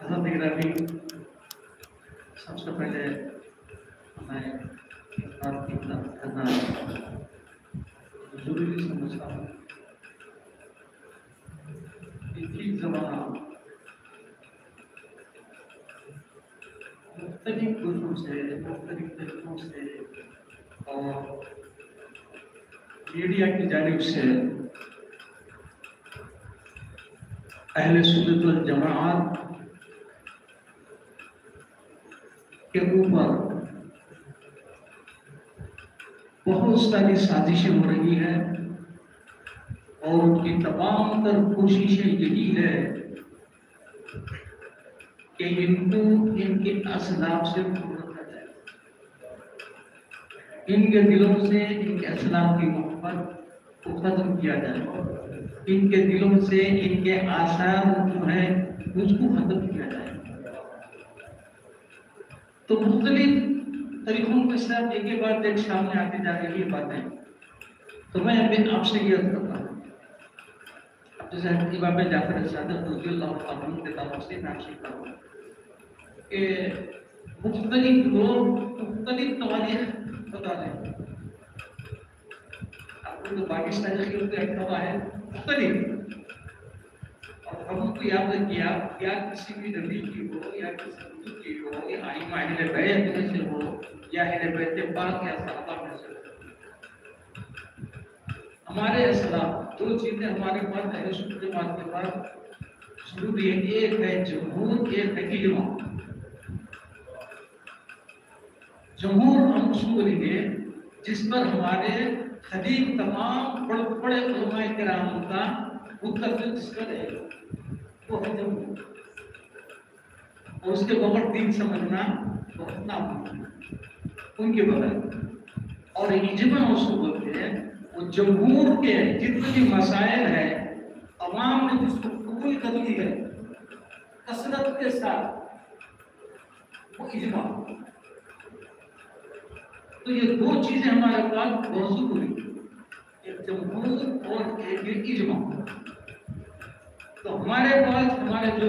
हजरत गिरामी सबसे पहले मैं बात की करना ज़रूरी समझता हूँ ठीक जमाना मुख्तलिफ़ गुरुओं से मुख्तलिफ़ तरीकों से और मीडिया की जानब से अहले सुन्नत वल जमात के ऊपर बहुत सारी साजिशें हो रही हैं और उनकी तमाम तर कोशिशें यही है कि इनको इनके असलाब से दूर रखा जाए। इनके दिलों से इनके असलाब की मोहब्बत को खत्म किया जाए। इनके दिलों से इनके आसार जो है, उसको खत्म किया जाए। तो मुख्तलिफ़ तरीकों के साथ एक एक बात एक सामने आती जा रही बातें तो मैं अभी आपसे ये अर्ज़ करता हूँ। जैसे इमाम जाफ़र अन्हु के तरफ़ से मैं आपसे कहता हूँ, कि मुख्तलिफ़ लोग मुख्तलिफ़ तवारीख बता रहे आपको तो पाकिस्तान के ऊपर रखा हुआ है, मुख्तलिफ़। और हमको याद किया या किसी भी नबी की हो, या किसी हमारे इस्लाम दो चीज़ें हमारे पास के पास शुरू है, एक है जमहूर, एक है इजमा जमहूर हम उसको बोलेंगे जिस पर हमारे खदीम तमाम बड़े बड़े उलमाए किराम का मुतफिक जिस पर है, वो है जमहूर। और उसके बगैर दीन समझना बहुत नामुमकिन उनके बगैर और इजमा उसको बोलते हैं, वो जमहूर के जितने भी मसाइल है, अवाम ने जिसको कबूल कर ली है। कसरत के साथ वो इजमा। तो ये दो चीज़ें हमारे पास मौजूद हुई, एक जमहूर और एक इजमा। तो हमारे पास, हमारे जो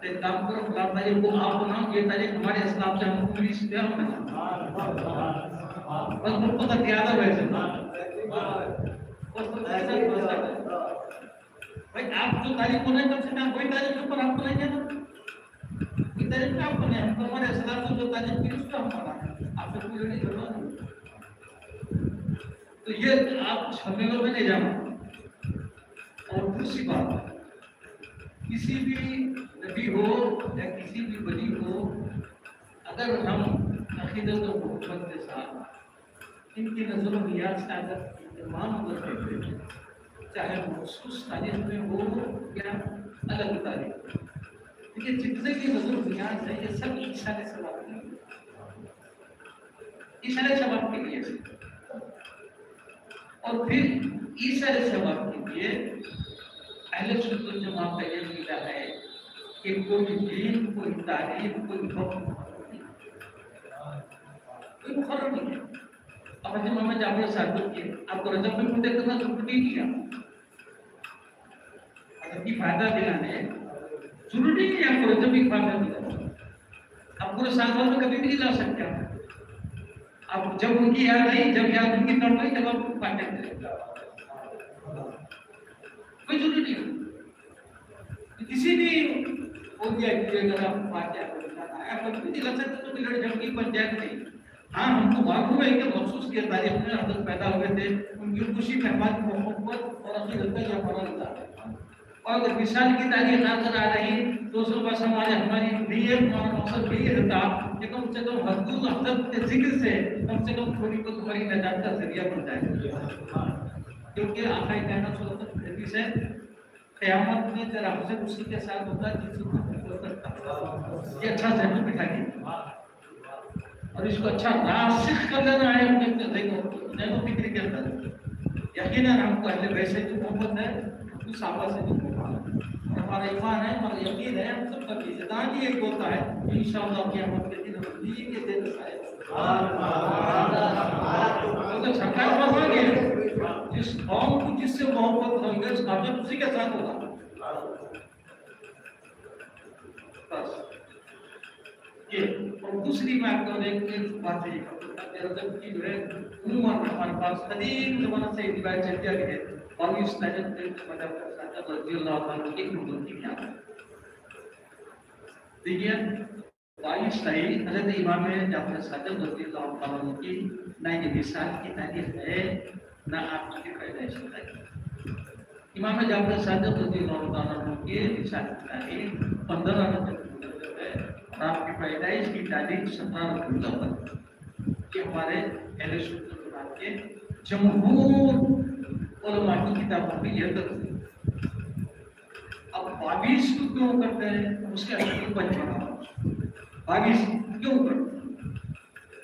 काम करो फलां तारीख को आप बनाओ ये तारीख हमारे हिसाब से हमको मिली इसलिए हम बस मुझको तो याद है वैसे भाई आप जो तारीख को नहीं कर सकते आप वही तारीख के ऊपर आपको नहीं जाना ये तारीख पे आपको नहीं हमको हमारे हिसाब से जो तारीख की उस पे हम आपसे कोई नहीं ज़रूरत तो ये आप सम्मेलन में नहीं जाना। और दूसरी बात, किसी भी नबी हो या किसी भी वली हो, अगर हम अकीदत और मोहब्बत के साथ इनकी नज़र नियाज से अगर तमाम करते हैं, चाहे मखसूस तारीख में हो या अलग तारीख देखिए, जितने भी नज़र नियाज है, ये सब ईशा के सवाब के लिए। ईशा के सवाब के लिए। और फिर ईशा के सवाब के लिए अहले सुन्नत जमात का ये मिला है कि कोई दीन, कोई तारीफ़, कोई कोई मुखर्रर नहीं अब हज़रत मोहम्मद जाफ़र साहब की आपको रजब में मुद्दे करना ज़रूरी नहीं किया। अगर की फ़ायदा दिलाने ज़रूरी नहीं है आपको रजब की फ़ायदा दिलाना आप पूरे साल भर में कभी भी ला सकते आप। अब जब उनकी याद आई, जब याद उनकी तड़ गई तब आप फ़ायदा करें। कोई ज़रूरी नहीं किसी भी कि अगर आप फातिहा को लिखाना है आप कभी लग सकते तो बिगड़ जब की पंचायत नहीं हाँ हमको मालूम है कि मखसूस की तारीफ़ में हज़रत पैदा हुए थे। उनकी खुशी मेहमान मोहब्बत और अपनी गलता या फरा और अगर विशाल की तारीफ़ नज़र आ रही तो उसके पास हमारे हमारी नीयत हमारा मकसद भी ये रहता कि कम से कम हजूर हज़रत के ज़िक्र से कम से कम थोड़ी तो तुम्हारी नजात का ज़रिया बन जाए। क्योंकि आखिरी कहना सुनत हदीस है क़यामत में तेरा हसद उसी के साथ होगा जिसको ये अच्छा जहन बिठाइए और इसको अच्छा रासिख कर देना है अपने देखो जैनो फ़िक्र के अंदर यकीनन हमको अहले वैसे जो मोहब्बत है, उस साहबा से जो है। हमारा ईमान है, हमारा यकीन है, हम सब का इज्जदान ही एक होता है। इंशाअल्लाह क़यामत के दिन हम जी के दिन तो सरकार फरमाएँगे जिस कौम को जिससे मोहब्बत होगी उसका उसी के साथ होगा बस और दूसरी आपको एक एक बात है रजब की जो है, उम्र हमारे पास कदीम जमाना से आ है। और इस मतलब रज़ी अल्लाह की की यहाँ देखिए बाईस तारीख हज़रत इमाम जाफ़र साजद रज़ी अल्लाह की, ना ये मिसाल की तारीफ़ है, ना आपकी पैदाइश इमाम जाफ़र अल्लाह ताला की तारीफ़ पंद्रह और आपकी पैदाइश की तारीख सत्रह नवंबर कि हमारे अहले सुन्नत के जमहूर की किताबों में यह दर्ज अब बाईस को क्यों करते हैं? उसके अंदर पंचमा बाईस क्यों करते हैं?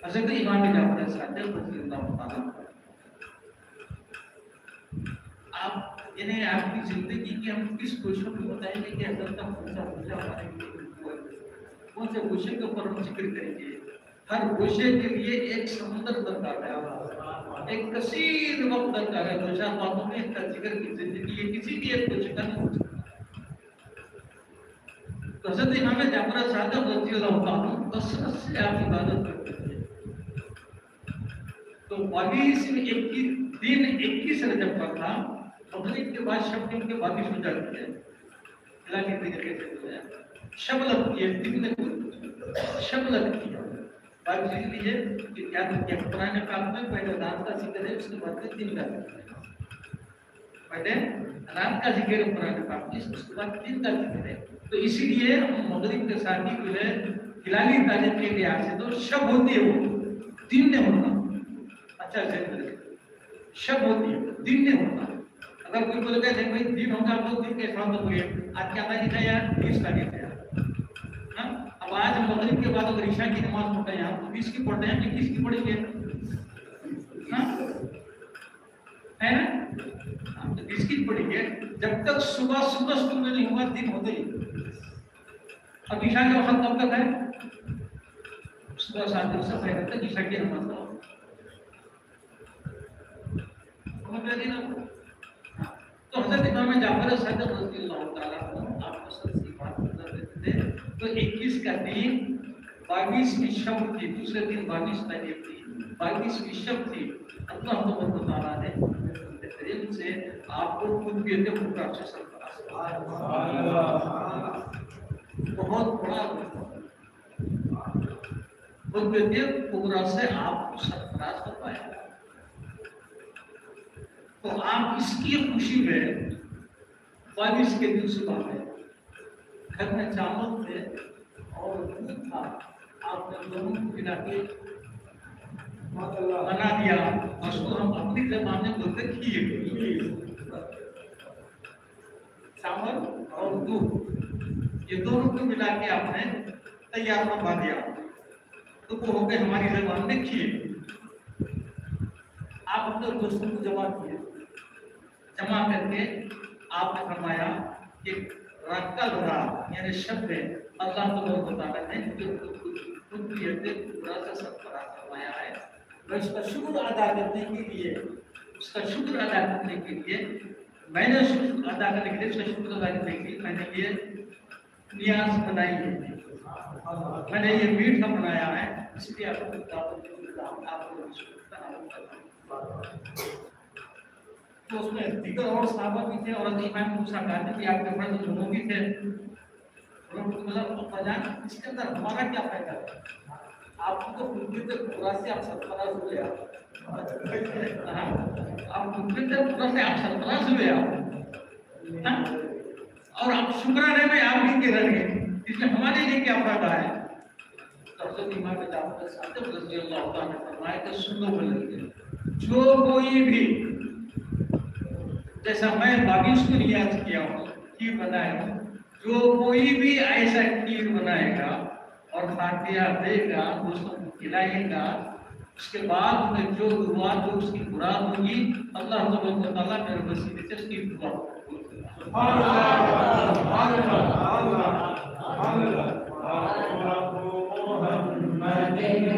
हज़रत इमाम जाफ़र सादिक आप यानी आपकी ज़िंदगी की हम किस क्वेश्चन में बताएँगे कि हज़रत का पूछा पूछा हमारे कौन से गोशे के ऊपर हम ज़िक्र करेंगे? हर गोशे के लिए एक समुद्र दरकार है एक कसीर वक्त दरकार है दो चार बातों में इसका ज़िक्र की ज़िंदगी है किसी भी एक गोशे का नहीं तो हज़रत इमाम जाफ़र साहब रज़ी अल्लाह ताला कसरत से आप इबादत करते थे। तो बाईस में इक्कीस दिन इक्कीस रजब का था। मगरिब के बाद शब के बाईस हो जाती है। इलाके तरीके से जो है शबलत की कितने शबलत की बात इसलिए कि क्या क्या पुराने काल में पहले रात का ज़िक्र है, उसके बाद में दिन का पहले रात का ज़िक्र है, पुराने काल में, उसके बाद दिन का ज़िक्र है। तो इसीलिए हम मगरिब के साथ ही जो है तारीख के लिहाज से तो शब होती है वो, दिन ने होना। अच्छा से शब होती है, दिन ने होना। अगर कोई बोलेगा भाई दिन होगा तो दिन के साथ हो गए आज क्या तारीख है यार बीस तारीख है? अब आज मगरिब के बाद अगर ईशा की नमाज़ पढ़ते हैं तो बीस की पढ़ते हैं कि किस की पढ़ेंगे? है? ना? तो बीस की पढ़ेंगे। जब तक सुबह सुबह शुरू में नहीं हुआ, दिन होते ही। अब ईशा का वक्त कब तक है? सुबह सात दिन से पहले तक ईशा की नमाज़ का समझ रहे ना? तो हज़रत इमाम जाफ़र सदर रज़ी तो 21 का दिन 22 की शब थी, दूसरे दिन 22 तारीख थी। 22 की शब थी अल्लाह तबारक ताला ने करीम से आपको खुद भी दे का सुभान बहुत बड़ा खुद भी कुबरा से आपको सरफराज करवाया तो आप इसकी खुशी में बारिश के दिन सुबह में घर में चावल थे और दूध था। आपने दोनों को मिला के बना दिया। उसको हम अपनी जबान में बोलते खीर चावल और दूध ये दोनों को मिला के आपने तैयार बनवा दिया। तो वो हो गए हमारी जबान। में खीर आप अपने दोस्तों को जमा किए जमा करके आपने फरमाया कि रक्का धरा यानी शब्द अल्लाह को लोग बताना है जो खुद की पूरा सा सब पर फरमाया है। मैं उसका शुक्र अदा करने के लिए, उसका शुक्र अदा करने के लिए, मैंने शुक्र अदा करने के लिए, उसका शुक्र अदा करने के लिए मैंने ये नियाज बनाई है। मैंने ये मीठा बनाया है, इसलिए आपको आपको तो उसमें दिगर और साहबा भी थे, और इमाम कहते भी आपके मर्द दोनों भी थे। मतलब इसके अंदर हमारा क्या फ़ायदा? है आपको तो मुमकिन पूरा से आप सरफराज हुए आप हाँ? आप मुमकिन तक पूरा से आप सरफराज हुए आप हाँ? और आप शुक्राने में आप भी के रहे इसमें हमारे लिए क्या फ़ायदा है? जो कोई जाफ़र सादिक रज़ी अल्लाह तआला ने फरमाया कि सुनो बोले जो कोई भी जैसा मैं बागिश को रियाज किया हूँ खीर बनाया हूँ जो कोई भी ऐसा खीर बनाएगा और फातिहा देगा दोस्तों को खिलाएगा उसके बाद में जो दुआ जो उसकी मुराद होगी अल्लाह तआला मेरे वसीले से उसकी दुआ ये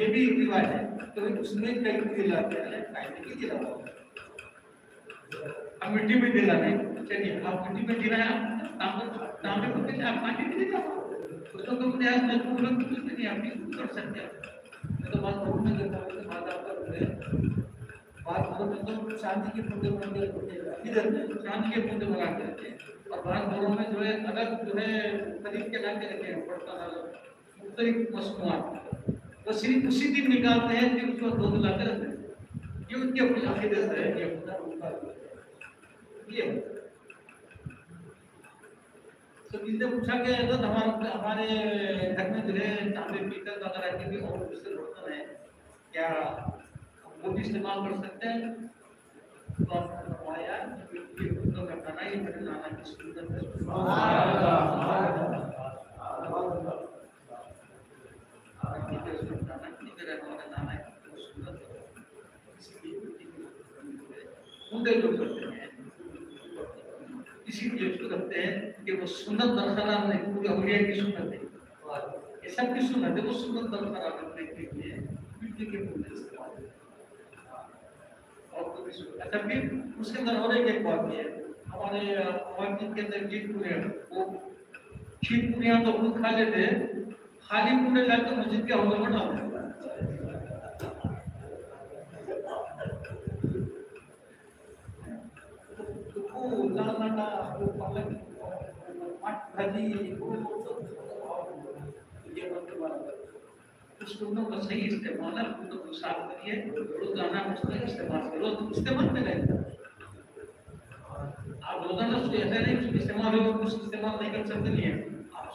ये भी एक रिवाज है। तो उसमें कई दिलाते हैं। कायदे की दिला अब मिट्टी में दिला नहीं। चलिए आप मिट्टी में दिला तांबे तांबे को कैसे आप पानी में दिला उसको तो प्रयास में पूरा कुछ नहीं, आप भी कर सकते हैं। मैं तो बात करूँ, में करता हूँ, बात आप कर रहे बात करो, में तो शांति के मुद्दे पर इधर शांति के मुद्दे पर आते रहते हैं। और बात करो, में जो है, अलग जो है, खरीद के लाके रखे हैं, पड़ता अलग मुख्तलिफ़ मसनूआत तो सिर्फ़ उसी दिन निकालते हैं फिर उसको दो लाते रहते हैं ये उनकी अपनी अकीदत है ये खुदा उनका ये तो किसने पूछा कि अगर हमारे हमारे घर में जो है तांबे पीतल वगैरह के भी और दूसरे बर्तन है क्या वो भी इस्तेमाल कर सकते हैं तो फरमाया कि का मेरे नाना की सुन्नत है सुन्नत इसलिए उसको रखते हैं कि वो सुन्नत बरकरार नहीं पूरे अवलिया की सुन्नत है। ये सब की सुन्नत है वो सुन्नत बरकरार रखने के लिए मिट्टी के फूल इस्तेमाल और कोई सुन्नत अच्छा फिर उसके अंदर और एक बात ये हमारे मस्जिद के अंदर खीर पूरे वो खीर पूरियाँ तो खुद खा लेते हैं। खाली पूरे लाकर मस्जिद के हॉल में डाल दोनों का सही इस्तेमाल है तो साफ़ करिए। रोज़ाना उसका इस्तेमाल करो तो इस्तेमाल में रहेगा आप रोज़ाना ऐसा नहीं इस्तेमाल होगा, कुछ इस्तेमाल नहीं कर सकते, नहीं है।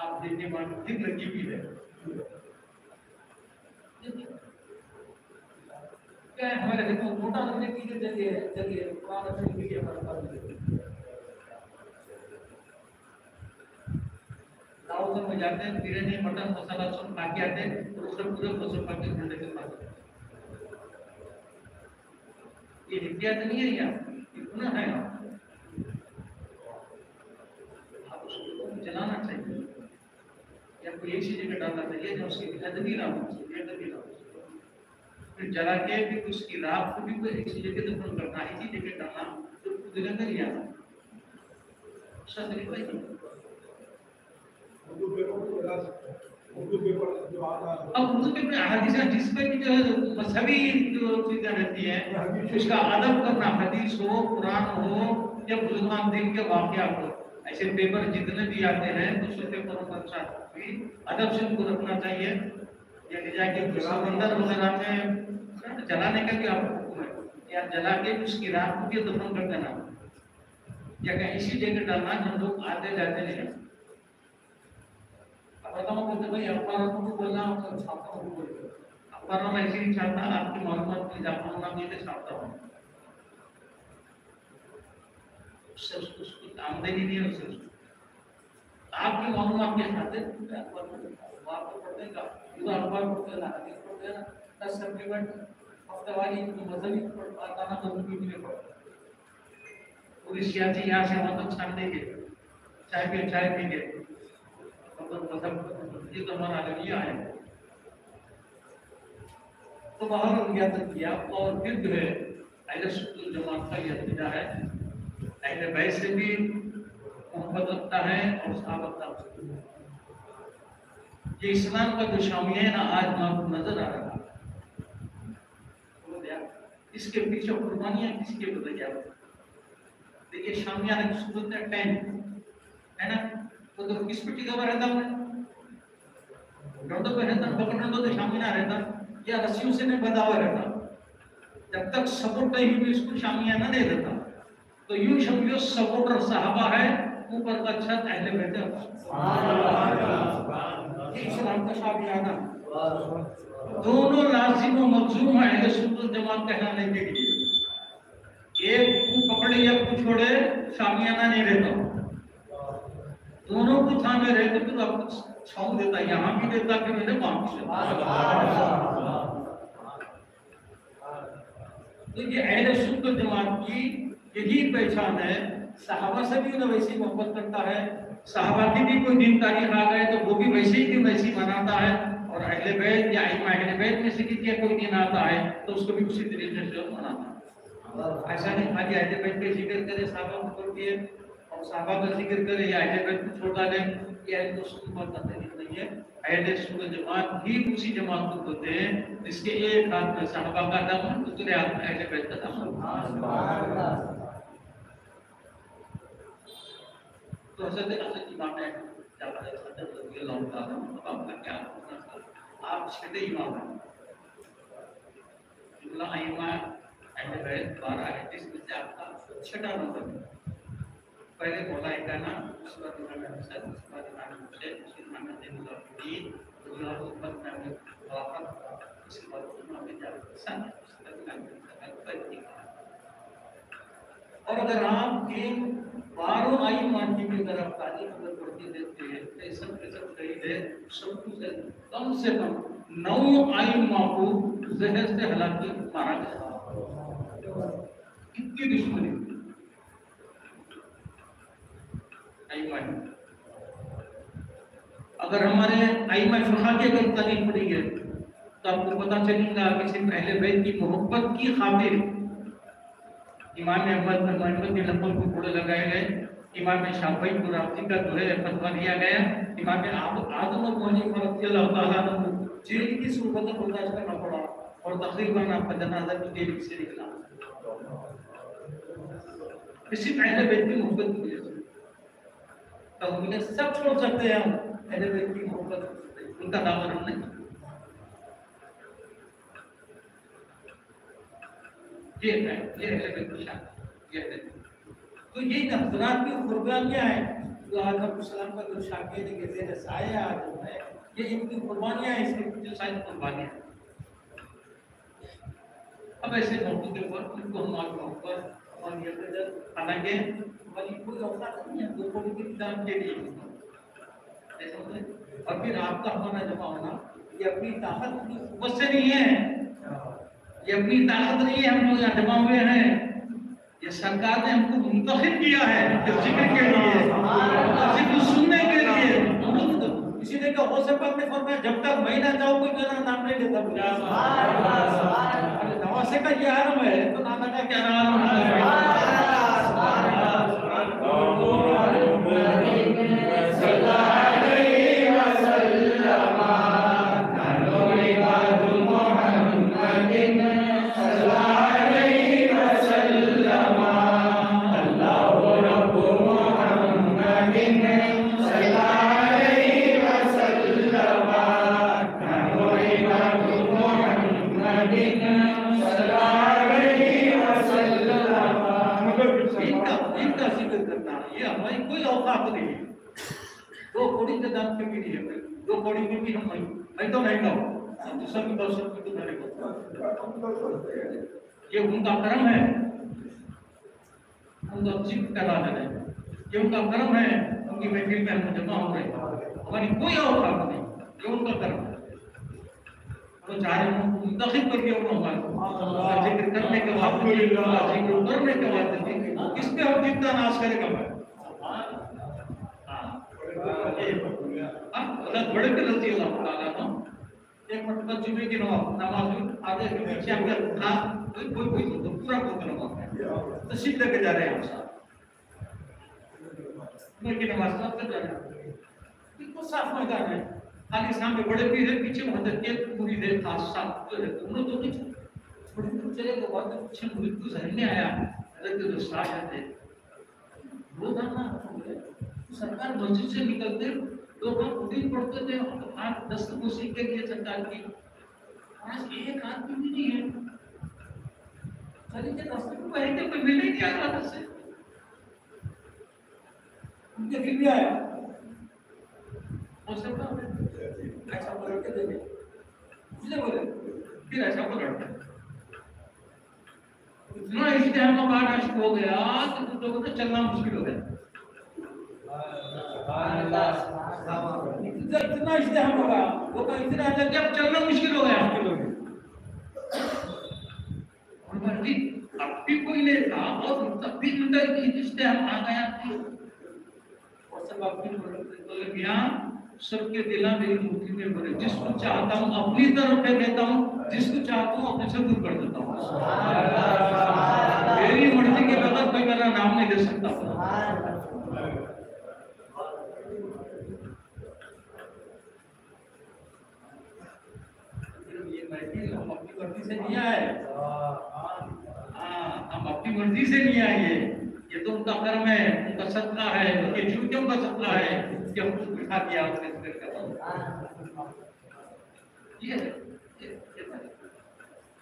आप देखिए वहाँ ठीक लगी भी है। क्या है? हमारे देखो, मोटा रखने की जो जगह है, जगह कुरान रखने के लिए हमारे पास जगह है। दाऊद में जाते हैं, बिरयानी, मटन, मसाला सब खा आते हैं और उससे पूरे फ़सल खा के के पास ये एहतियात नहीं है यहाँ इतना है। आप उसको जलाना चाहिए या कोई जगह डालना चाहिए जो उसकी अदबी ना हो उसकी बेअदबी ना हो फिर जला के फिर उसकी राख को भी कोई ऐसी जगह दफन करना ऐसी जगह डालना तो खुद अंदर ही आना उसका तरीका ही। है। उर्दू पेपर को अब हदीस भी जो है मजहबी जो चीज़ें रहती हैं उसका अदब करना हदीस हो कुरान हो या बुजुर्गान दिन के वाकयात हो। ऐसे पेपर जितने भी आते हैं, दूसरे पेपरों पर साथ भी अदब से उनको रखना चाहिए। या जाके समंदर वगैरह में जलाने का क्या हुक्म है? या जला के उसकी राख को भी दफन कर देना। या कहीं ऐसी जगह डालना जब लोग आते जाते बोलते भाई अखबारों छात्रों में ऐसे ही छापता आपकी मालूमात की इजाफा होना चाहिए छापता हूँ उससे उसको उसकी आमदनी नहीं है उससे उसको आपकी अखबार आपको पढ़ने का युवा अखबार पढ़ते ना हदीस पढ़ते ना सप्लीमेंट हफ्तेवारी मजहबी पढ़ता तो बाहर किया और फिर जो है। अहले बैत से भी मोहब्बत रखता है और सहाबत का ये इस्लाम का जो शामिया है ना, आज आपको नज़र आ रहा है। इसके पीछे कुर्बानियाँ किसके बताइए आप देखिए शामिया ने सूरत है टेन है ना? तो तो किस मिट्टी का रहता है? डंडों पे रहता पकड़ डंडों तो शामिया रहता या रस्सियों से नहीं हुआ रहता। जब तक सपोर्ट नहीं हुई इसको शामिया ना दे देता। तो यूँ समझो सपोर्टर साहबा है, ऊपर का छत अहले बैठे इस्लाम का शामियाना दोनों लाजिम और मखजूम है अहले सुन्नत जमात कहलाने के लिए। एक को पकड़े या को छोड़े शामियाना नहीं रहता। दोनों को थामे रहते तो आपको छाऊ देता, यहाँ भी देता कि मैंने वहाँ भी तो ये अहले सुन्नत जमात की यही पहचान है। सहाबा से भी उन्हें वैसी मोहब्बत करता है। सहाबा की भी कोई दिन तारीख आ गए तो वो भी वैसे ही दिन वैसी मनाता है। और अहले बैत या अहले बैत में से किसी कोई दिन आता है तो उसको भी उसी तरीके से मनाता है। ऐसा नहीं खाली अहले बैत के ज़िक्र करे, सहाबा को छोड़ दिए। और सहाबा का ज़िक्र करे या अहले बैत को छोड़ डाले, ये सुन्नत बात का तरीका नहीं है। अहले सुन्नत जमात भी उसी जमात को होते हैं, जिसके एक हाथ में सहाबा का दम दूसरे हाथ में अहले बैत का दम है। तो हज़रत हज़रत इमाम ने अल्लाह आपका क्या आप छठे इमाम हैं जुमला आइमा अहले बैत बारह है जिसमें से आपका छठा नंबर पहले बोला एक नाम उसके बाद इमाम हसन उसके बाद इमाम हुसैन उसके बाद इमाम ज़ैनुल अब्दीन उसके बाद इमाम खिलाफत उसके बाद इमाम हसन उसके बाद इमाम बैत और अगर आप इन बारह आई अगर देते हैं। सब है कुछ कम से कम नौ आई माँ को जहर से हालाँकि मारा गया इतनी दुश्मनी? अगर हमारे आईमान फखा की अगर तारीफ़ पड़ी है तो आपको पता चलेगा कि सिर्फ़ अहले बैत की मोहब्बत की खातिर इमाम अहमद मोहम्मद के लफल को लगाए गए इमाम शाफी को राफी का जो है फतवा दिया गया। इमाम आदम और मोहनी रज़ी अल्लाह को जेल की। सूरत बर्दाश्त करना पड़ा। और तकरीबन आपका जनाजा भी जेल से निकला। इसी पहले बैत की मोहब्बत की तो उन्हें सब छोड़ सकते हैं। पहले बैत की मोहब्बत उनका दावा नहीं। ये है ये है ये है। तो ये नफरात की कुर्बानियाँ हैं? जो का जो शाकिर के जेर साया जो है, ये इनकी कुर्बानियाँ हैं इसकी जो सारी कुर्बानियाँ अब ऐसे मौकों के ऊपर उनको हम आगे ऊपर, और ये कदर हालाँकि वाली कोई औकात नहीं है, दो कोड़ी की किताब के लिए और फिर आपका होना जमा होना, ये अपनी ताकत की कुवत से नहीं है। ये अपनी ताकत नहीं है, हम लोग यहाँ जमा हुए हैं। ये सरकार ने हमको मुंतखब किया है ज़िक्र के लिए ज़िक्र सुनने के लिए। किसी ने कहा हो सकता ने फरमाया जब तक मैं ना जाऊँ कोई मेरा नाम नहीं लेता। अरे नवासे का ये आलम है तो नाना का क्या आलम Amen. गाऊं हम तो सब दो सब तो नहीं गाऊं ये उनका कर्म है उनका ज़िक्र करा देना ये उनका कर्म है उनकी महफिल में हम जमा हो रहे हैं हमारी कोई औकात नहीं ये उनका कर्म है तो चाहे हम मुंतखब करके उनको हमारे ज़िक्र करने के बाद ज़िक्र करने के बाद इस पे हम जितना नाश करेगा मैं गलत बड़े गलत ही अल्लाह एक मरतबा जुमे की नमाज़ में आगे के पीछे अगर था कोई कोई कोई तो पूरा पूरा नमाज़ है तो सीध लेके जा रहे हैं हम साथ जुमे की नमाज़ साथ कर जा रहे हैं बिल्कुल साफ़ मैदान है खाली सामने बड़े भी है पीछे मदद के पूरी देर खास साफ़ तो है दोनों तो कुछ थोड़ी दूर चले के बाद पीछे मृत्यु जहन में आया अलग के साथ आते धरना सरकार मस्जिद से निकलते दिन पढ़ते थे आठ, दस को आज एक भी नहीं है। के रास्ते को बैठे कोई रहा से? उनके दिल में आया। और सब ऐसा पकड़ के उसने बोले। फिर ऐसा इतना इश्तेहार का हो गया तो लोगों को चलना मुश्किल हो गया। इतना होगा वो तो इतना चलना मुश्किल हो गया आपके लोग अब भी कोई नहीं था और तब भी आ गया। और सब अपनी मियाँ सबके दिला मेरी मुट्ठी में भरे जिसको चाहता हूँ, अपनी तरफ़ पे देता हूँ, जिसको चाहता हूँ, अपने से दूर कर देता हूँ। मेरी मर्ज़ी के बगैर कोई मेरा नाम नहीं ले सकता ये महफिल हम अपनी मर्ज़ी से आए। हाँ हम अपनी मर्ज़ी से नहीं आए ये ये तो उनका कर्म है उनका सदका है उनके ड्यूटियों का सदका है। कि हमको बिठा दिया उसने इस का है, है।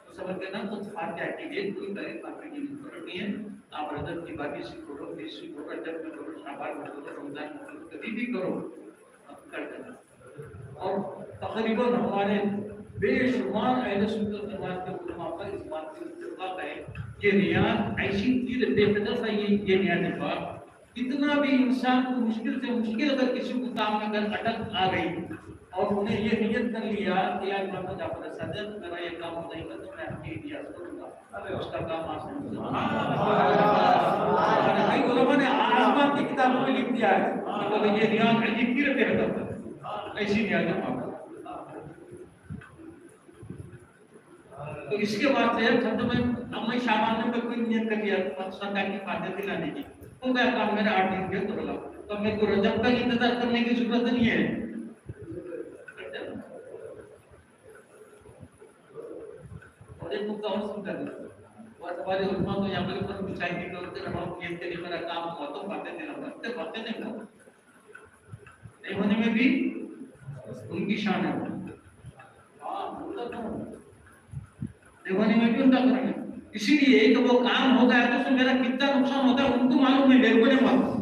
तो समझते ना तो फातिहा के लिए कोई तारीफ़ आपने की ज़रूरत नहीं है। आप रजब की बाकी सीखो बीस सीखो रजब में करो शाबान में करो रमज़ान करो कभी भी करो कर देना। और तकरीबन हमारे बेशुमार अहले सुन्नत जमात के उलमा पर इस बात पे इत्तेफाक है कि रियाज ऐसी चीज़ बेहतर है ये नियाज बात इतना भी इंसान को मुश्किल से मुश्किल अगर किसी को काम अगर अटक आ गई और उन्हें ये नियत कर लिया कि यार मोहम्मद जाफ़र सदर, मेरा ये काम हो नहीं तो मैं आपके इतिहास करूँगा। उसका काम आसान है कई उलमा ने आसमान की किताबों में लिख दिया है कि ये रियाज अजीब की रहते रहता ऐसी नियाज बात तो इसके बाद से खत्म में अब मैं शाबान में कोई नियत कर लिया तो सरकार की फ़ायदे दिलाने की। तो मैं काम मेरा आठ दिन के तो लगा तो मेरे को रजब का इंतज़ार करने की ज़रूरत नहीं है। और एक मुद्दा और दे और हमारे उलमा तो यहाँ पर पर बिछाई नहीं करते रहा नियत के लिए मेरा काम हुआ तो फ़ायदे दिला करते फ़ायदे नहीं हुआ नहीं होने में भी उनकी शान है। हाँ मतलब देवानी में उनका कर्म है इसीलिए एक वो काम हो गया तो उसमें मेरा कितना नुकसान होता है उनको मालूम है मेरे को नहीं मालूम।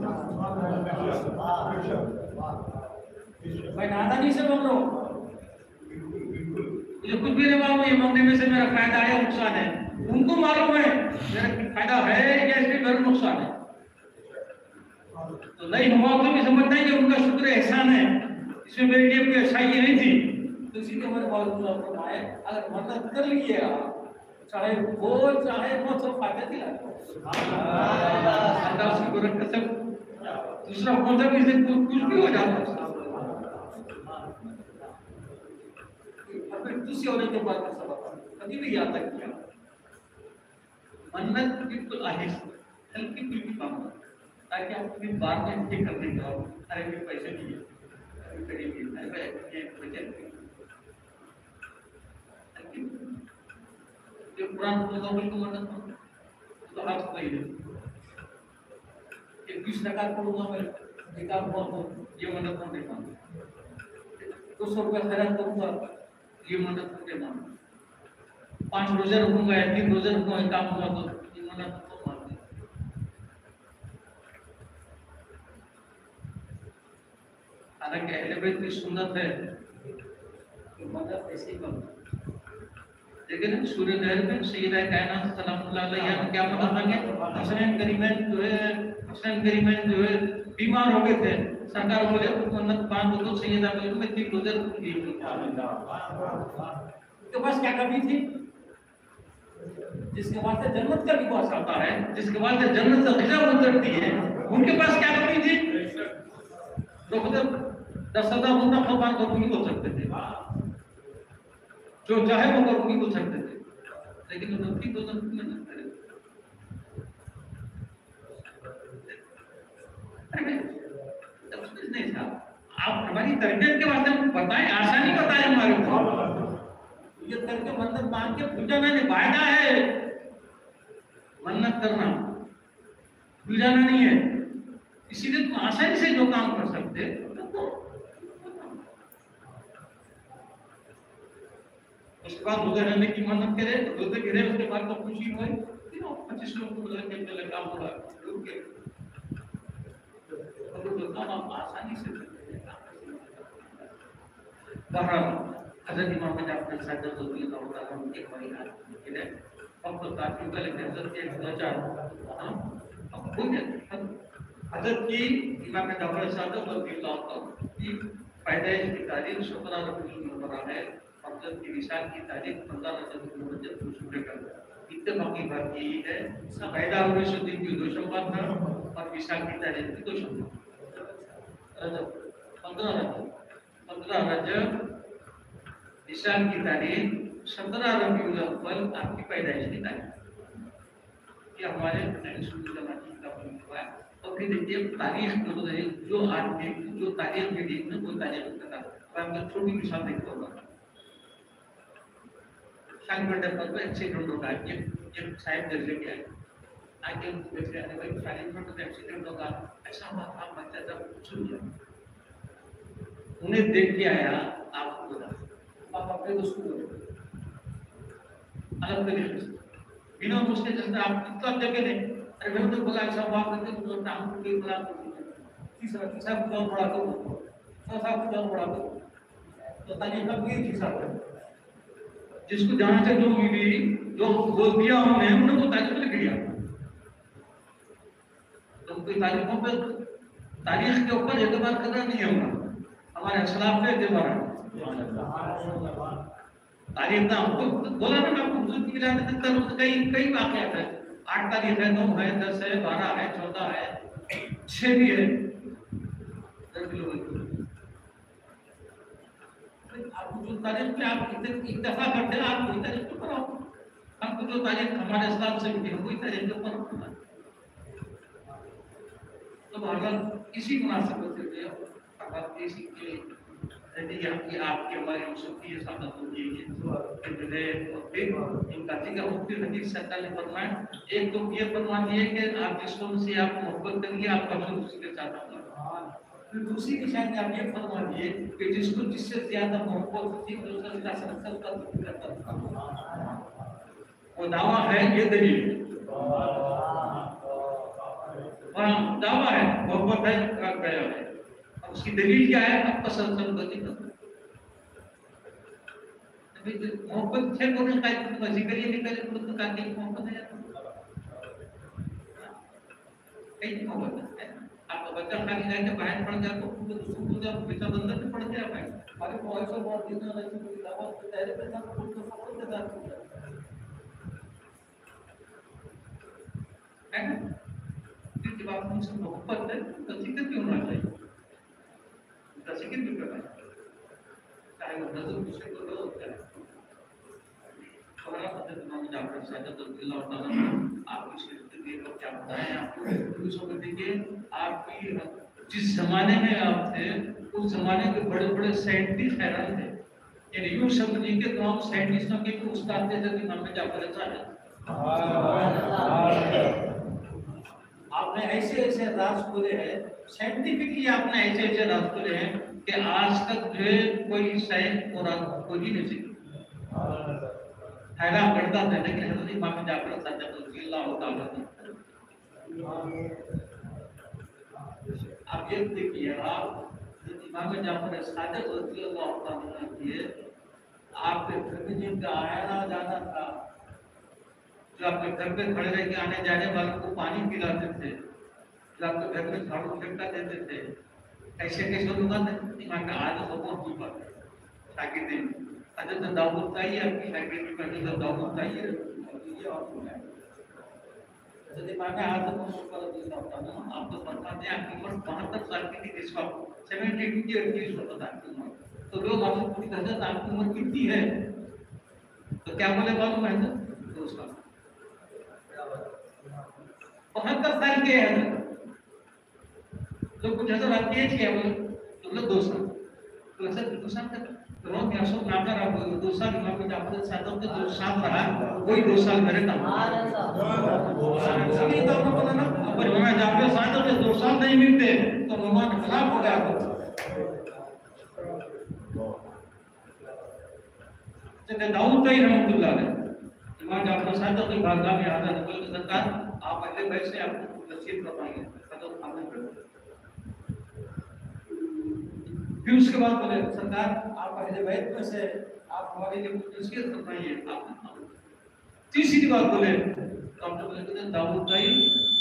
मैं नादा नहीं से बोल रहा हूँ। मुझे कुछ भी नहीं मालूम ये मांगने में से मेरा फ़ायदा है नुकसान है। उनको मालूम है मेरा फ़ायदा है या इसमें मेरा नुकसान है। तो नहीं हुआ तो भी समझना है कि उनका शुक्र एहसान है। इसमें मेरे लिए कोई अच्छाई नहीं थी। तो इसीलिए हमारे मौजूद फरमाए अगर मदद कर लिए चाहे वो चाहे वो सब फ़ायदा दिला अल्लाह की गोरख कसम दूसरा मौजा भी से कुछ कुछ भी हो जाता है। दूसरे होने के बाद का सबक कभी भी याद रखिए मन्नत बिल्कुल आहिस्ता हल्की फुल्की काम ताकि आप कभी बाद में ठीक करने के अरे पैसे है अरे करीब अरे तो ये पूरा लगाओ बिल्कुल मतलब तो आप सही है ये बीस टका करूँगा मैं बेकार हुआ तो ये मन्नत नहीं देता दो सौ रुपये खैरात तो करूँगा ये मन्नत नहीं देता पाँच रोज़े रखूँगा या तीन रोज़े रखूँगा काम हुआ तो ये मन्नत को मार हालाँकि अहले बैत की सुन्नत है तो मदद ऐसे ही करता लेकिन सूर्य नहर में सैयदा कायनात सलामुल्लाह अलैहा क्या मदद मांगे हसनैन करीमैन जो है हसनैन करीमैन जो है, बीमार हो गए थे। सरकार बोले मन्नत बाँध दो सैयदा को मैं तीन रोज़े दी तो बस क्या कमी थी? जिसके से जन्नत का लिबास आता है, जिसके से जन्नत से गिजा उतरती है, उनके पास क्या कमी थी? तो मतलब दस हज़ार बंदा भगवान को नहीं बोल सकते थे। जो चाहे वो करो नहीं बोल सकते थे लेकिन वो नफी तो नफी में नहीं आप हमारी तरबियत के वास्ते बताएँ, आसानी बताएँ हमारे को। ये करके मन्नत मांग के पूजा नहीं वायदा है, मन्नत करना जाना नहीं है। इसीलिए तुम आसानी से जो काम कर सकते तो उसके रहने की मन्नत करे रोज़े गिरे उसके बाद तो खुशी हुई पच्चीस लोग को बोला कि काम हुआ रुक के तो जो काम आप आसानी से हैं। बहरहाल हज़रत इमाम साहब रज़ियल्लाहु ताला उनके परिवार के लिए अब तो काफ़ी पहले हज़रत के दो चार। हाँ अब कोई नहीं हज़रत की इमाम जाफ़र साहब रज़ियल्लाहु ताला की पैदाइश की तारीख 17 रबीउल मुबारक है। हज़रत की विशाल की तारीख 15 रजब को शुरू कर इत्तेफाकी बात की है। पैदा हुए सो दिन की दो सोमवार था और विशाल की तारीख की दो सोमवार रजब 15 रजब 15 रजब, निशान की तारीख सत्रह रबीउल अव्वल आपकी पैदाइश की तारीख। ये हमारे की हुआ है। और फिर देखिए, तारीख जो है जो के तारीख डेट में वो तारीख और मैं छोटी मिसाल देखता हूँ। बंडे पर तो एक्सीडेंट होगा ये ये शायद दर्जे के है आगे जैसे अरे भाई शादी में तो एक्सीडेंट होगा ऐसा हुआ आप बच्चा जब सुन लिया उन्हें देख के आया आपको बोला, आप अपने दोस्त को अलग तरीके से। बिना उसके जैसे आप कितना जगह नहीं। अरे मैं तो बोला, ऐसा बात करके तो काम को भी बोला तीसरा तीसरा को जाओ बड़ा करो चौथा को जाओ बड़ा करो तो ताकि कब ये तीसरा जिसको जहाँ से जो मिली जो बोल दिया हमने वो तारीख लिख दिया तो कोई तारीखों पे, तारीख के ऊपर एतबार करना नहीं होगा हमारे अखलाफ पे एतबार है। तारीख ना, हमको बोला ना, मैं आपको की तरफ़ से कई कई वाकयात है। आठ तारीख है, नौ है, दस है, बारह है, चौदह है, छह भी है। आपको जो तारीख पे आप करते हैं, आप वही तारीख पे हमको जो तारीख हमारे इस्लाम से वही तारीख ऊपर तो बहरहाल इसी से अगर इसी के यदि आपकी है इनका फरमाया एक तो ये दिए कि आप से आप मोहब्बत करेंगे आपका साथ होगा फिर दूसरी के साथ आप ये फरमा दिए कि जिसको जिससे ज़्यादा मोहब्बत होती है दूसरा का संकल्प का ज़िक्र करता वो दावा है, ये दलील। हाँ दावा है, मोहब्बत है, का गया है। अब उसकी दलील क्या है? अब तसलसल गति मोहब्बत से कोने का तो ज़िक्र ये नहीं करे तो का की मोहब्बत है। कई मोहब्बत है। आप बच्चा खाली जाए के बाहर पड़ जाए तो उनको दूसरों को जब बेटा बंदर में पड़ जाए भाई। हमारे को ऐसा बहुत दिन ना ऐसे कोई दवा तो तेरे पे सब कुछ तो सब कुछ देता है ना? जब आप उनसे मोहब्बत है तो ज़िक्र क्यों होना चाहिए उसका ज़िक्र क्यों करना चाहिए चाहे वो नज़र दूसरे को लो चाहे हमारा पता इमाम जाफ़र साहब रज़ियल्लाहु ताला आप इस स्थिति को क्या बताएँ आपको पूरी समझ देखिए आपकी जिस जमाने में आप थे उस जमाने के बड़े बड़े साइंटिस्ट हैरान थे यानी यूँ समझिए कि तमाम साइंटिस्टों के उस्ताद थे जब इमाम जाफ़र साहब आपने ऐसे ऐसे राज खोले हैं। साइंटिफिकली आपने ऐसे ऐसे राज खोले हैं। कि आज तक जो है। कोई साइंस और खोज ही नहीं सकी हैरान करता था लेकिन हज़रत इमाम जाफ़र साहब रज़ियल्लाहु ताला आप ये देखिए आप इमाम जाफ़र सादिक अल्लाह तआला किए आपके घर में जिनका आना जाना था जो आपके घर पे खड़े रह के आने जाने वालों को पानी पिलाते थे जो आपके घर में झाड़ू फेंकता देते थे ऐसे कैसे लोग इमाम का आदत हो बहुत ऊपर शागिर्द हज़रत दाऊद चाहिए आपकी शागिर्द में दाऊद चाहिए ये और सुना है हज़रत इमाम आदम को शुक्र अल्लाह ताला आप तो फरमाते हैं, आपकी उम्र बहत्तर साल की थी जिसका सेवेंटी की था आपकी उम्र। तो लोग आपसे पूछते हैं आपकी उम्र कितनी है? तो क्या बोले मालूम है दो साल बहत्तर साल के हैं तो कुछ हज़रत आपकी एज क्या बोले तो दो साल। तो ऐसा दो साल तक तो रोज में अशोक नाटा रहा बोले दो साल इमाम को जाफ़र सादम के दो साल रहा कोई दो साल मेरे काम इसलिए तो आपको पता ना अगर इमाम जाफ़र सादम के दो साल नहीं मिलते तो मेहमान खिलाफ हो गया तो दाऊद का ही रहमतुल्लाह अलैह इमाम जाफ़र सादम की में हाजिर नकल की सरकार आप पहले बैठ आपको नसीब बताएँगे कदम सामने फिर उसके बाद बोले सरकार आप पहले बैठ में से आप हमारे लिए कुछ नसीहत फरमाइए आप तीसरी बात बोले तो आपने बोले कि दाऊद भाई,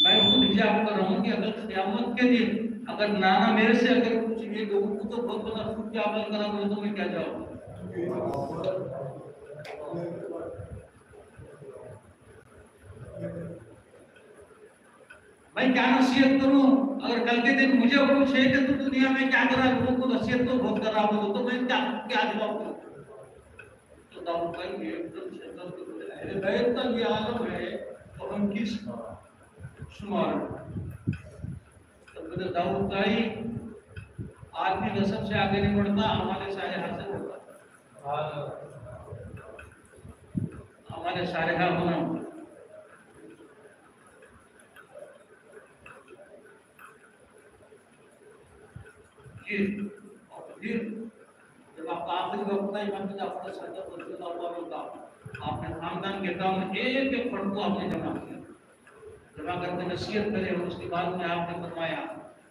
मैं खुद हिजाब कर रहा हूँ कि अगर क़यामत के दिन अगर नाना मेरे से अगर कुछ ये लोगों को तो बहुत बड़ा खुद क्या अमल करा बोले तो मैं क्या जाऊँ? मैं क्या नसीहत करूँ? अगर कल के दिन मुझे कुछ है कि तू दुनिया में क्या करा? लोगों को नसीहत तो बहुत कर रहा बोलो तो मैं क्या क्या जवाब दूँ? तो दाऊद भाई ये एकदम शैतान को बोले अरे बैत का ये आलम है तो हम किस शुमार तो बोले दाऊद भाई आदमी नसब से आगे नहीं बढ़ता हमारे सारे हासिल होता हमारे सारे हा। होना फिर और फिर जब आपका आखिरी वक्त था इमाम जाफ़र सज्जद रज़ियल्लाहु अन्हु का आपने खानदान के काम एक एक फर्द को आपने जमा किया जमा करके नसीहत करे और उसके बाद में आपने फरमाया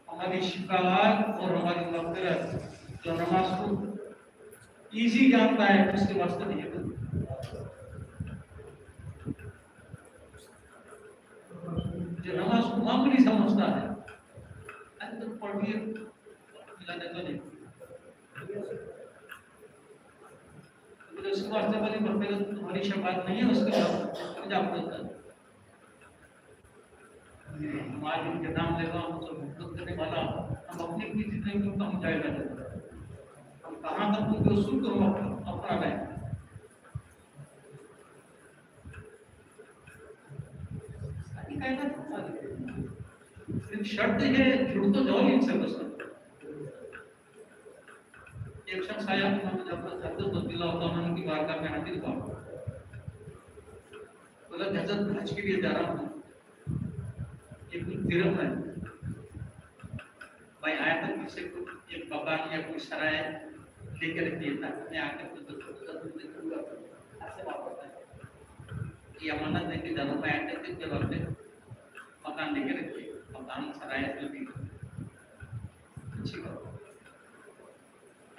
हमारी शिकायत और हमारी मगफिरत जो नमाज़ को इजी जानता है उसके वास्ते नहीं है जो नमाज़ को मामूली समझता है तो पढ़िए तो नहीं तो इसके वास्ते वाली मगफिरत तुम्हारी शफात नहीं है उसके बाद समझ आप देता है हमारे नाम लेगा हमसे मुहब्बत करने वाला हम अपनी अपनी जितने भी उनका मुजाहिदा हम कहाँ तक उनके उसूल को अपना लें कहना शर्त है जुड़ तो जाओ इनसे बस एक शख्स आया की बारगाह में हाजिर हुआ बोला हज़रत हज के लिए जा रहा हूँ ये कुछ दिरम है। भाई आया था, किसी को एक बगान या कोई सराय लेकर रखिए ताकि मैं आकर आए ये अमानत जा रहा हूँ। मैं आकर के जवाब दे मकान लेके रखिए मकान सराय जो भी अच्छी बात।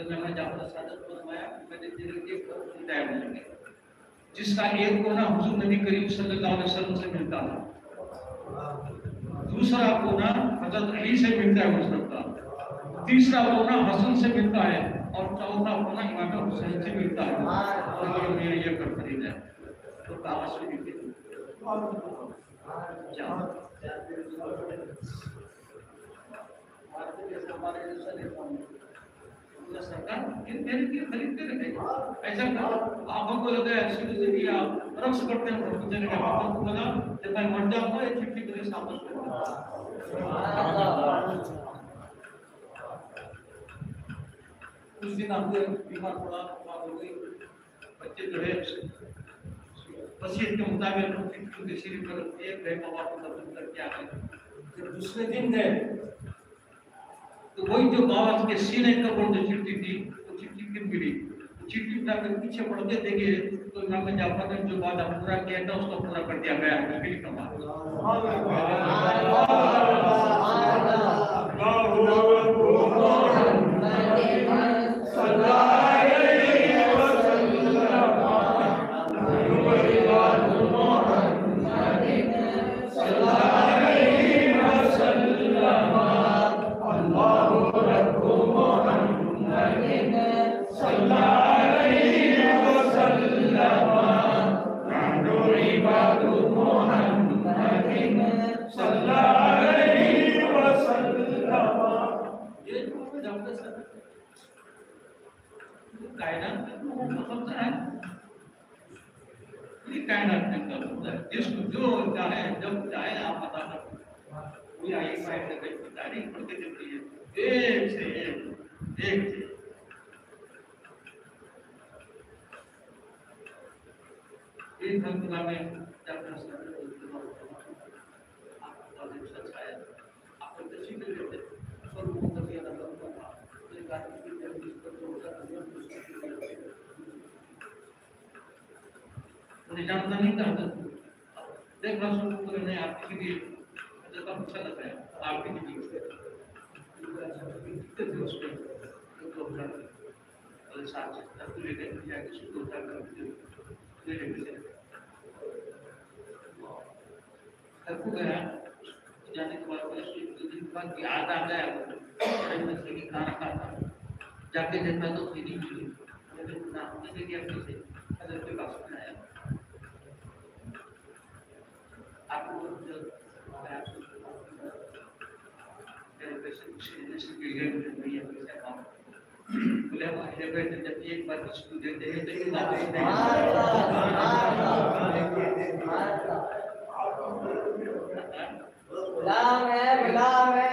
तो जिसका एक कोना हुजूर नबी करीम सल्लल्लाहु अलैहि वसल्लम से मिलता था दूसरा कोना हज़रत अली से मिलता है मुझ का। तीसरा कोना हसन से मिलता है और चौथा कोना इमाम हुसैन से मिलता है। और ये मेरे ये कर खरीद है तो कागज़ में लिखे जाओ। हूँ बोला, सरकार ये मेरे लिए खरीदते रहे ऐसा करो आप हमको लगा ऐसे से भी आप रक्स करते हैं प्रभु जन का आप हमको लगा जब मैं मर जाऊँगा ये चिट्ठी मेरे सामने उस दिन आपको बीमार पड़ा और वही बच्चे जो है वसीयत के मुताबिक उनके सिर पर एक है बाबा को दफन करके आ गए। जब दूसरे दिन गए तो वही जो बाबा के सीने के ऊपर जो चिट्ठी थी वो चिट्ठी फिर मिली? चिट्ठी उठाकर पीछे पढ़ते देंगे तो इमाम जाफ़र ने जो वादा पूरा किया था उसको पूरा कर दिया गया। है कमाल ये जो डॉक्टर साहब कायनात का मतलब है ये कायनात में का मतलब है जिसको जो चाहे जब चाहे आप बता सकते कोई आई फाइव से कोई तारीख पढ़ते देती है एक से एक एक से एक घंटा में डॉक्टर साहब आपको सच है आपको तस्वीर देते और वो कभी अलग अलग था ये गाड़ी की जल्दी पर जो होता है वो मुझे जानना नहीं था देख रहा हूँ तो मैंने मुझे है जाके शुरू होता है ले लेके घर गया जाने के बाद फिर दो दिन बाद याद आ गया से खाना खाता जाके देखा तो सीधी मिली मैंने नाम नहीं दिया किसे अदर के पास में आया आपको जो आया मेरे पैसे जैसे कि ये भैया पैसा काम बोले हम आगे बैठे जब एक बार को देते हैं तो ये वापस नहीं गुलाम है गुलाम है।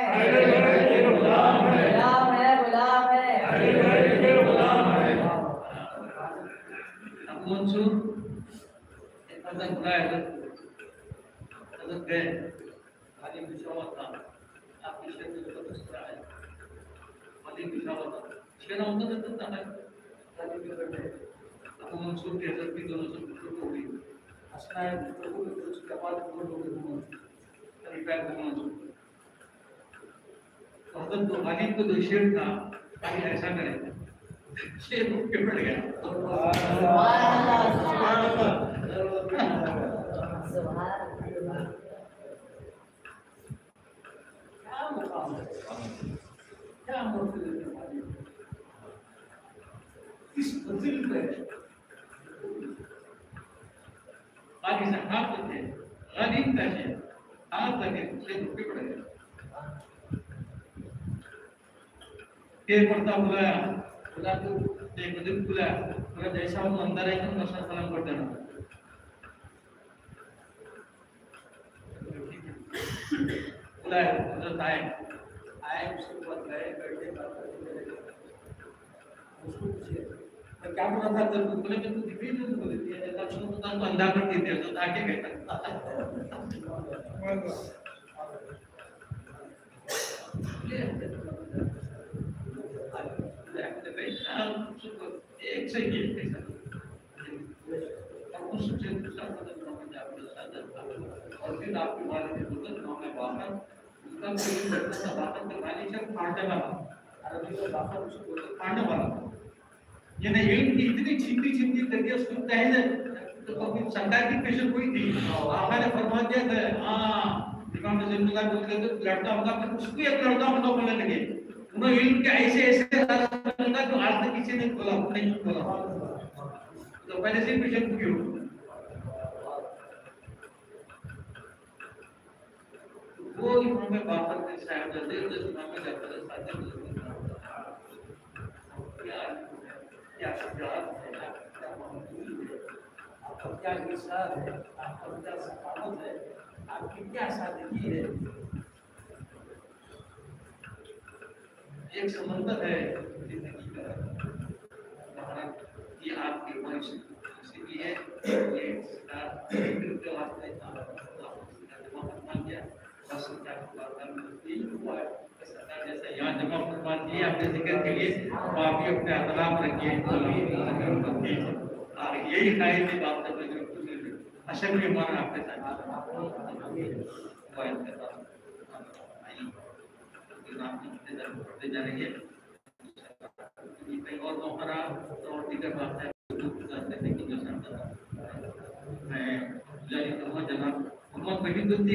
गुलाम है गुलाम है अब मंसूर एक बंदा बुलाया हज़रत गए खाली हुआ था तो उसके बाद बोल लोगे तो मंसूर तरीका है वो मंसूर तो हज़रत तो खालिद को जो शेर था खाली ऐसा करे शेर के बैठ गया क्या है क्या मुकाम है इस मंजिल पे से हाथ थे गरीब थे हाथ लगे से रुके पड़ गए। फिर पड़ता बुलाया बुला तो एक दिन बुलाया बोला जैसा वो अंदर है तो नशा सलाम कर देना बुलाया हज़रत आए आए, उसके बाद गए, बैठे, बात उसको पूछे मैं क्या बोला था तेरे को? बोले कि तू दिखी नहीं। तुमको देती है? सुनो तो तू अंधा कर देती है तो ताके कहता एक से ही एक कदम नाम है आपके साथ और फिर आपके के बुज़ुर्ग नाम है के से में बाकर उसको की इतनी छिपी छिपी करके सुनते हैं तो कभी सरकार की पेशेंट हुई थी आपने फरमा दिया था हाँ इमाम जिंदगा बोलते थे लड़का होगा फिर उसको एक लड़का होगा बोलने लगे उन्होंने इल्म के ऐसे ऐसे लगा जो आज तक किसी ने बोला नहीं बोला तो पहले से पेशेंट हुई हो वो इमाम बाकर के साहब जल्दी जल्दी इमाम जाकर साथ क्या क्या शुजात है क्या मौजूद है आपका क्या निसार है आपका क्या सखावत है आपकी क्या सादगी है एक समंदर है ज़िंदगी का हमारा और इसीलिए ये इसका वास्ते था जमा फरमा है अपने ज़िक्र के लिए तो आप भी अपने अतलाम रखिए यही खाई थी बात करने भी माना आपके साथ बढ़ते जा रही है कई और मौका और दीगर बात है मैं जनाब मोहम्मद वहीदुद्दीन